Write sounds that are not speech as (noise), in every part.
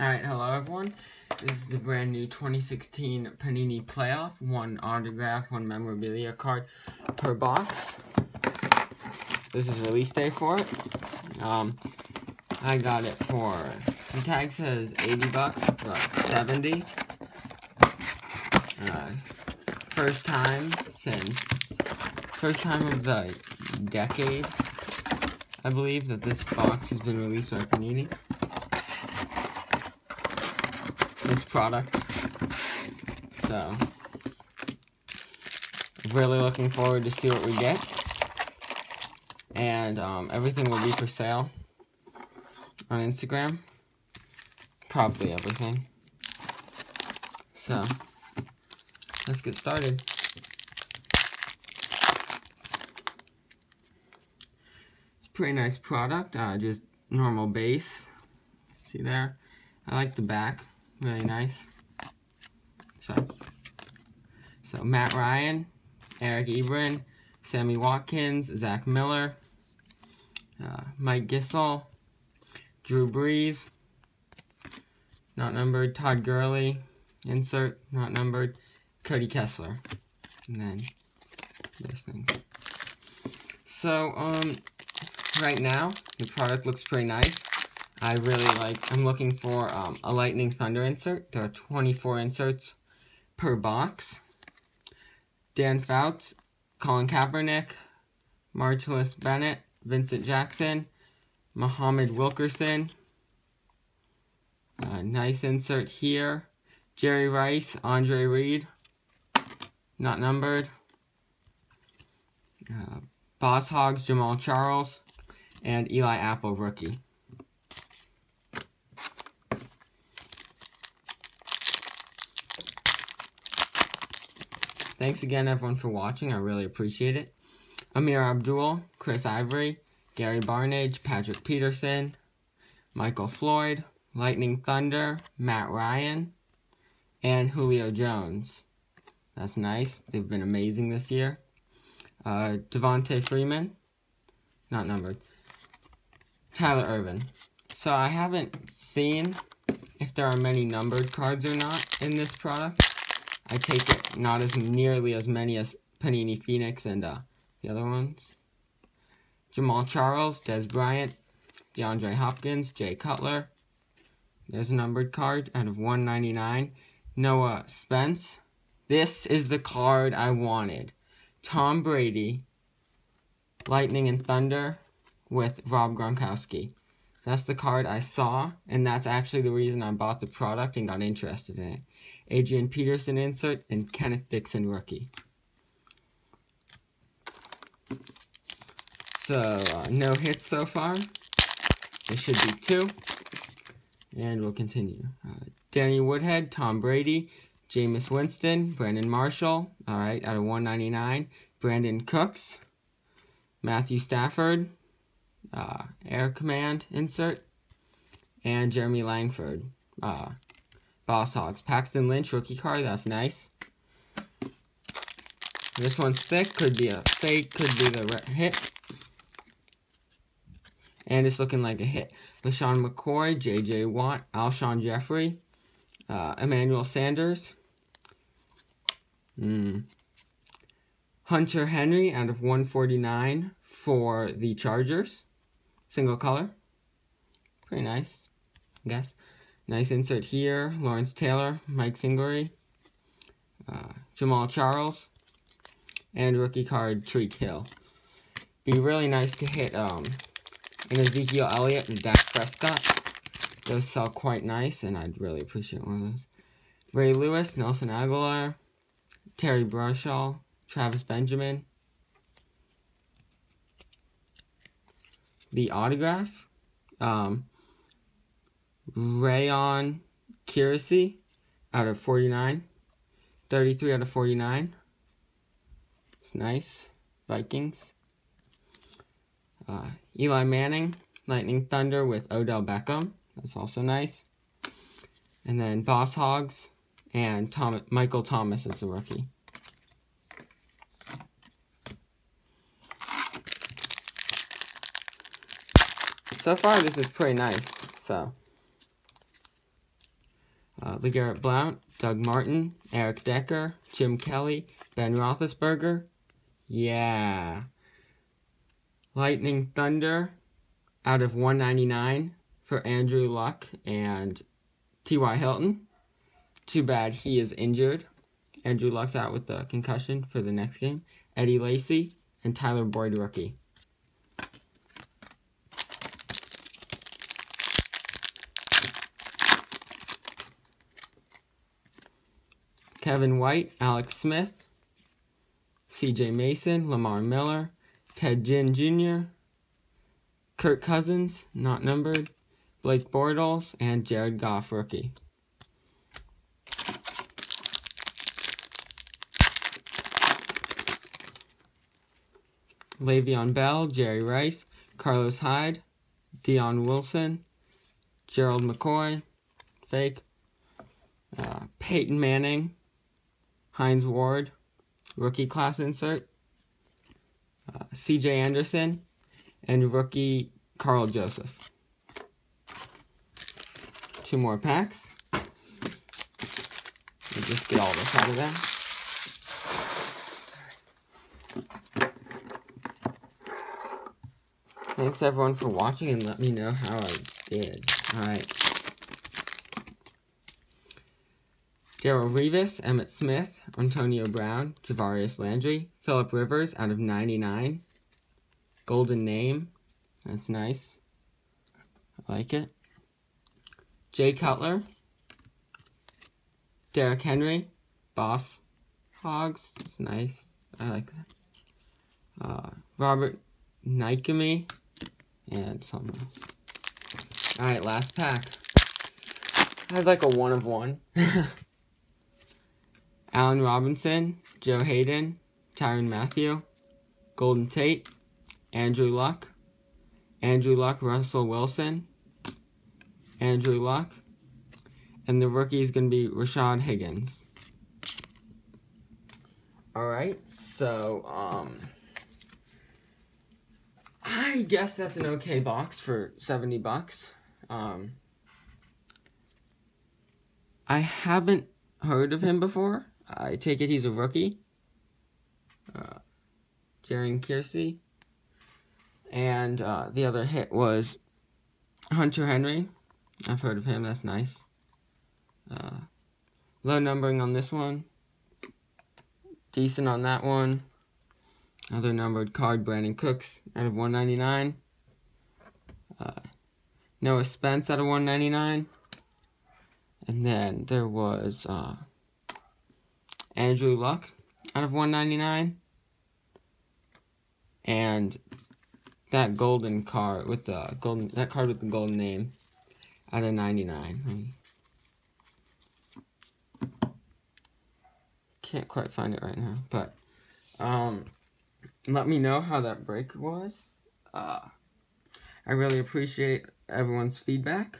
Alright, hello everyone. This is the brand new 2016 Panini Playoff. One autograph, one memorabilia card per box. This is release day for it. Um, I got it for, the tag says 80 bucks, but 70. Uh, first time since, first time of the decade, I believe, that this box has been released by Panini this product. So, really looking forward to see what we get. And um, everything will be for sale on Instagram. Probably everything. So, let's get started. It's a pretty nice product, uh, just normal base. See there? I like the back. Really nice. So, so Matt Ryan, Eric Ebron, Sammy Watkins, Zach Miller, uh, Mike Gissel, Drew Brees, not numbered, Todd Gurley, insert, not numbered, Cody Kessler, and then this thing. So, um, right now, the product looks pretty nice. I really like, I'm looking for um, a Lightning Thunder insert. There are 24 inserts per box. Dan Fouts, Colin Kaepernick, Martellus Bennett, Vincent Jackson, Muhammad Wilkerson. Uh, nice insert here. Jerry Rice, Andre Reed, not numbered. Uh, Boss Hogs, Jamaal Charles, and Eli Apple, rookie. Thanks again, everyone, for watching. I really appreciate it. Ameer Abdul, Chris Ivory, Gary Barnidge, Patrick Peterson, Michael Floyd, Lightning Thunder, Matt Ryan, and Julio Jones. That's nice. They've been amazing this year. Uh, Devonta Freeman, not numbered. Tyler Ervin. So I haven't seen if there are many numbered cards or not in this product. I take it not as nearly as many as Panini Phoenix and uh, the other ones. Jamaal Charles, Dez Bryant, DeAndre Hopkins, Jay Cutler. There's a numbered card out of 199. Noah Spence. This is the card I wanted. Tom Brady, Lightning and Thunder with Rob Gronkowski. That's the card I saw, and that's actually the reason I bought the product and got interested in it. Adrian Peterson insert, and Kenneth Dixon rookie. So, uh, no hits so far. There should be two. And we'll continue. Uh, Danny Woodhead, Tom Brady, Jameis Winston, Brandon Marshall, all right, out of 199. Brandin Cooks, Matthew Stafford, uh, Air Command insert, and Jeremy Langford, uh, Boss Hogs. Paxton Lynch, rookie card. That's nice. This one's thick. Could be a fake. Could be the hit. And it's looking like a hit. LeSean McCoy, J.J. Watt, Alshon Jeffery, uh, Emmanuel Sanders. Mm. Hunter Henry out of 149 for the Chargers. Single color. Pretty nice, I guess. Nice insert here. Lawrence Taylor, Mike Singletary, uh, Jamaal Charles, and rookie card Tyreek Hill. Be really nice to hit um, an Ezekiel Elliott and Dak Prescott. Those sell quite nice, and I'd really appreciate one of those. Ray Lewis, Nelson Agholor, Terry Bradshaw, Travis Benjamin. The autograph. Um, Rayon Kirisi out of 49. 33 out of 49. It's nice. Vikings. Uh, Eli Manning, Lightning Thunder with Odell Beckham. That's also nice. And then Boss Hogs and Tom Michael Thomas as a rookie. So far, this is pretty nice. So. uh, LeGarrette Blount, Doug Martin, Eric Decker, Jim Kelly, Ben Roethlisberger. Yeah. Lightning Thunder out of 199 for Andrew Luck and T.Y. Hilton. Too bad he is injured. Andrew Luck's out with the concussion for the next game. Eddie Lacy and Tyler Boyd rookie. Kevin White, Alex Smith, CJ Mason, Lamar Miller, Ted Ginn Jr., Kirk Cousins, not numbered, Blake Bortles, and Jared Goff, rookie. Le'Veon Bell, Jerry Rice, Carlos Hyde, Dion Wilson, Gerald McCoy, fake, uh, Peyton Manning, Hines Ward, rookie class insert, uh, CJ Anderson, and rookie Karl Joseph. Two more packs. Just get all this out of there. Thanks everyone for watching and let me know how I did. Alright. Darrelle Revis, Emmitt Smith, Antonio Brown, Javarius Landry, Philip Rivers out of 99. Golden name. That's nice. I like it. Jay Cutler. Derrick Henry. Boss Hogs. That's nice. I like that. Uh, Robert Nkemdiche. And something else. Alright, last pack. I had like a one of one. (laughs) Allen Robinson, Joe Haden, Tyrann Mathieu, Golden Tate, Andrew Luck, Andrew Luck, Russell Wilson, Andrew Luck, and the rookie is going to be Rashard Higgins. Alright, so, um, I guess that's an okay box for 70 bucks. Um, I haven't heard of him before. I take it he's a rookie. Uh, Jaren Kersey. And uh, the other hit was Hunter Henry. I've heard of him. That's nice. Uh, low numbering on this one. Decent on that one. Other numbered card, Brandin Cooks out of 199. Uh, Noah Spence out of 199. And then there was uh, Andrew Luck out of 199. And that golden card with the golden that card with the golden name out of 99. Can't quite find it right now, but um let me know how that break was. Uh I really appreciate everyone's feedback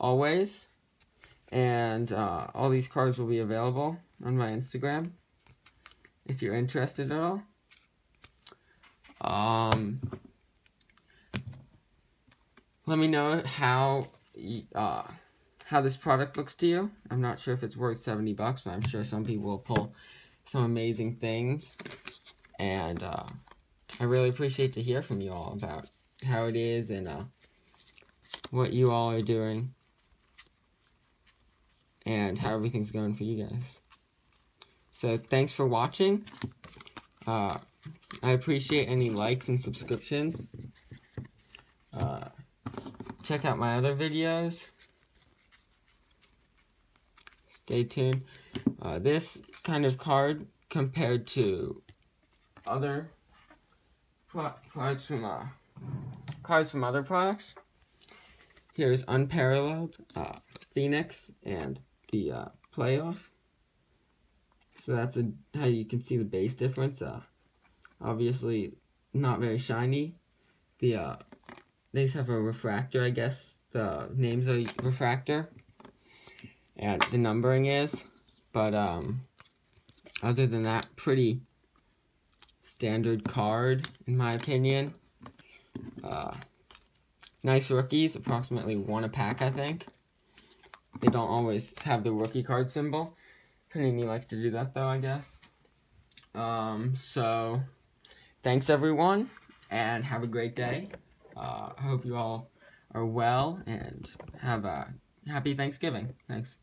always. And uh, all these cards will be available on my Instagram if you're interested at all. Um, let me know how uh, how this product looks to you. I'm not sure if it's worth 70 bucks, but I'm sure some people will pull some amazing things. And uh, I really appreciate to hear from you all about how it is and uh, what you all are doing and how everything's going for you guys. So thanks for watching. Uh, I appreciate any likes and subscriptions. Uh, check out my other videos. Stay tuned. Uh, this kind of card compared to other pro products from uh, cards from other products. Here's Unparalleled, uh, Phoenix, and the uh, Playoff. So that's a, how you can see the base difference. Uh, obviously, not very shiny. The uh, these have a refractor, I guess. The name's a refractor, and the numbering is. But um, other than that, pretty standard card in my opinion. Uh, nice rookies, approximately one a pack, I think. they don't always have the rookie card symbol. Panini likes to do that though, I guess. Um, so, thanks everyone, and have a great day. Uh, I hope you all are well, and have a happy Thanksgiving. Thanks.